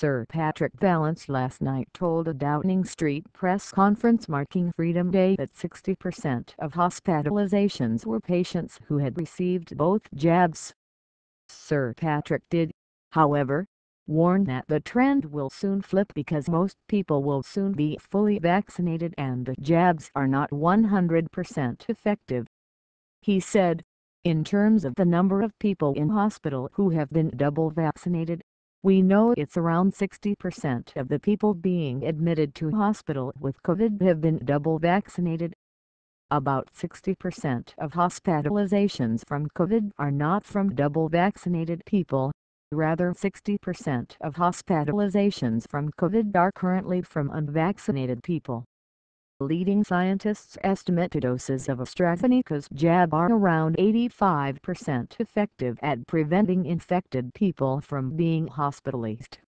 Sir Patrick Vallance last night told a Downing Street press conference marking Freedom Day that 60% of hospitalizations were patients who had received both jabs. Sir Patrick did, however, warn that the trend will soon flip because most people will soon be fully vaccinated and the jabs are not 100% effective. He said, in terms of the number of people in hospital who have been double vaccinated, we know it's around 60% of the people being admitted to hospital with COVID have been double vaccinated. About 60% of hospitalizations from COVID are not from double vaccinated people. Rather 60% of hospitalizations from COVID are currently from unvaccinated people. Leading scientists estimate doses of AstraZeneca's jab are around 85% effective at preventing infected people from being hospitalized.